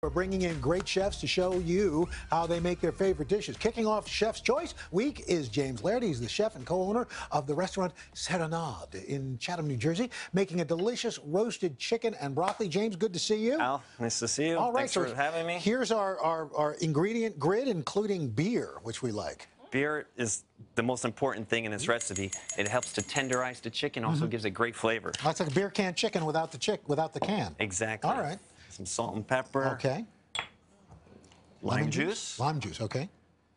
We're bringing in great chefs to show you how they make their favorite dishes. Kicking off Chef's Choice Week is James Laird. He's the chef and co-owner of the restaurant Serenade in Chatham, New Jersey, making a delicious roasted chicken and broccoli. James, good to see you. Al, nice to see you. All right, Thanks so for having me. Here's our, our, our ingredient grid, including beer, which we like. Beer is the most important thing in this recipe. It helps to tenderize the chicken, also Mm-hmm. gives it great flavor. That's like a beer can chicken without the chick without the can. Exactly. All right. Some salt and pepper. Okay. Lime Lemon juice. Lime juice. Okay.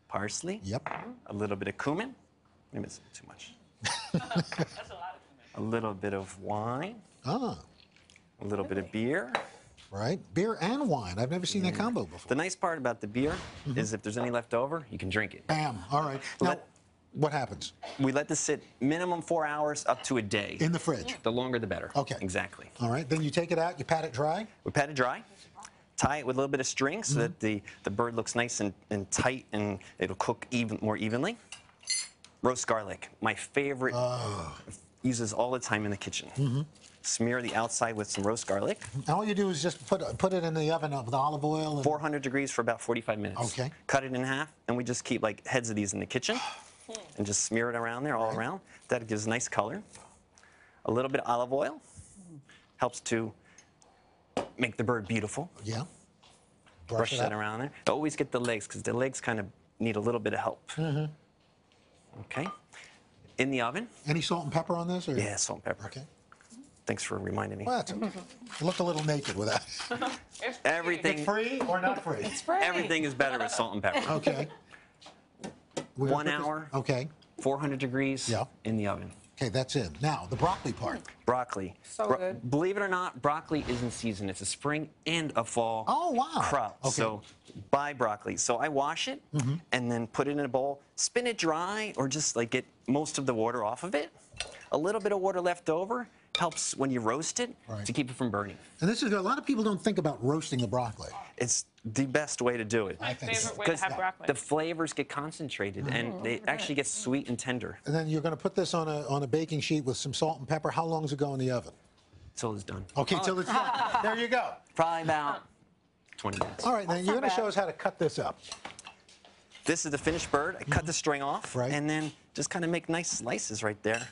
Parsley. Yep. A little bit of cumin. Maybe it's too much. That's a lot of cumin. A little bit of wine. Ah, A little bit of beer. right. Beer and wine. I've never seen that combo before. The nice part about the beer Mm-hmm. is if there's any left over, you can drink it. Bam. All right. Now, Let- what happens We let this sit minimum four hours up to a day. in the fridge? the longer the better. Okay. Exactly. All right. Then you take it out. You pat it dry. We pat it dry, tie it with a little bit of string so that Mm-hmm. the, the bird looks nice and, and tight and it'll cook even more evenly. Roast garlic, my favorite, Ah. uses all the time in the kitchen. Mm-hmm. Smear the outside with some roast garlic, And all you do is just put put it in the oven with olive oil. And, 400 degrees for about 45 minutes. Okay. Cut it in half, and we just keep like heads of these in the kitchen and just smear it around there, all around. That gives nice color. A little bit of olive oil helps to make the bird beautiful. yeah. brush it that up. around there. Always get the legs because the legs kind of need a little bit of help. Mm-hmm. Okay. In the oven. Any salt and pepper on this? Or? Yeah, salt and pepper. Okay. Thanks for reminding me. Well, that's okay. You looked a little naked with that. Everything, free or not free? It's free? everything is better with salt and pepper. Okay. We're gonna One put this- hour. Okay. 400 degrees Yeah. in the oven. Okay, that's in. Now the broccoli part. Broccoli. So good. Believe it or not, broccoli is in season. It's a spring and a fall Oh, wow. crop. Okay. Mm-hmm. So buy broccoli. So I wash it and then put it in a bowl, spin it dry, or just like get most of the water off of it. A little bit of water left over helps when you roast it Right. to keep it from burning. And this is a lot of people don't think about roasting the broccoli. It's the best way to do it. I think. Favorite way to have broccoli. the flavors get concentrated and they actually get sweet and tender And then you're going to put this on a on a baking sheet with some salt and pepper. How long does it go in the oven? Till it's done. Okay, till it's done. There you go. Probably about 20 minutes. All right, then you're going to show us how to cut this up. This is the finished bird. I cut the string off Mm-hmm. Right. and then just kind of make nice slices right there.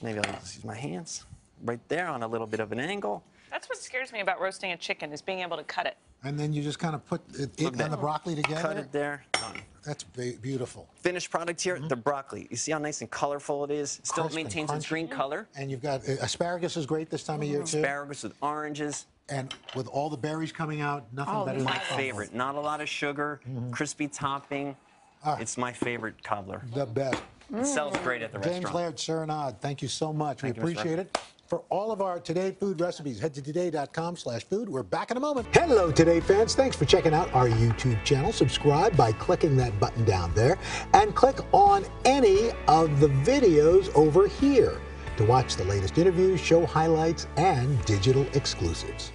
Maybe I'll just use my hands right there on a little bit of an angle. That's what scares me about roasting a chicken is being able to cut it. And then you just kind of put it, it Look and at the broccoli together. Cut it there. Done. That's be- beautiful. Finished product here, Mm-hmm. the broccoli. You see how nice and colorful it is? Still Crisp maintains its green color. And you've got uh, asparagus is great this time of year too. Asparagus with oranges. And with all the berries coming out, nothing Oh, better than My a cobbler. favorite. Not a lot of sugar, Mm-hmm. crispy topping. Ah. It's my favorite cobbler. The best. It sells great at the James restaurant. Laird Serenade, thank you so much. Thank we you, Mr. appreciate it. For all of our Today food recipes, head to today.com slash food. We're back in a moment. Hello, Today fans. Thanks for checking out our YouTube channel. Subscribe by clicking that button down there and click on any of the videos over here to watch the latest interviews, show highlights, and digital exclusives.